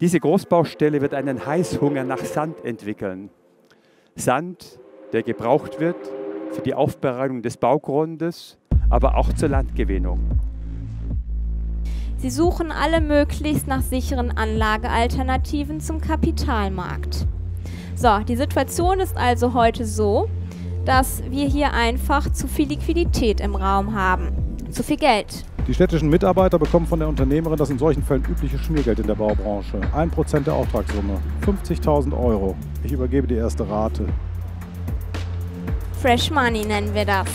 Diese Großbaustelle wird einen Heißhunger nach Sand entwickeln. Sand, der gebraucht wird für die Aufbereitung des Baugrundes, aber auch zur Landgewinnung. Sie suchen alle möglichst nach sicheren Anlagealternativen zum Kapitalmarkt. So, die Situation ist also heute so, dass wir hier einfach zu viel Liquidität im Raum haben. Zu viel Geld. Die städtischen Mitarbeiter bekommen von der Unternehmerin das in solchen Fällen übliche Schmiergeld in der Baubranche. 1% der Auftragssumme, 50.000 Euro. Ich übergebe die erste Rate. Fresh Money nennen wir das.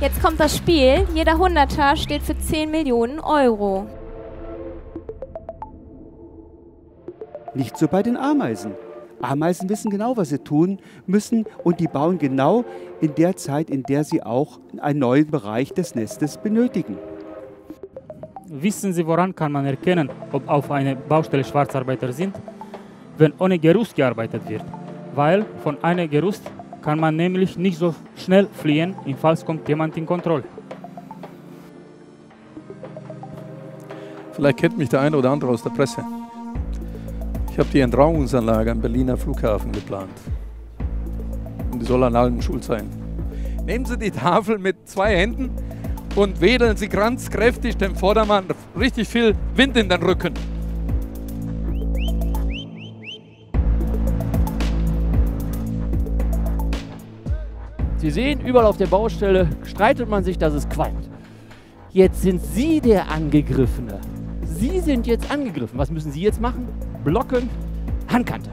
Jetzt kommt das Spiel. Jeder Hunderter steht für 10 Millionen Euro. Nicht so bei den Ameisen. Ameisen wissen genau, was sie tun müssen und die bauen genau in der Zeit, in der sie auch einen neuen Bereich des Nestes benötigen. Wissen Sie, woran kann man erkennen, ob auf einer Baustelle Schwarzarbeiter sind? Wenn ohne Gerüst gearbeitet wird. Weil von einem Gerüst kann man nämlich nicht so schnell fliehen, im Fall kommt jemand in Kontrolle. Vielleicht kennt mich der eine oder andere aus der Presse. Ich habe die Entrauungsanlage am Berliner Flughafen geplant. Und die soll an allen schuld sein. Nehmen Sie die Tafel mit zwei Händen und wedeln Sie ganz kräftig dem Vordermann richtig viel Wind in den Rücken. Sie sehen, überall auf der Baustelle streitet man sich, dass es qualmt. Jetzt sind Sie der Angegriffene. Sie sind jetzt angegriffen. Was müssen Sie jetzt machen? Blocken, Handkante.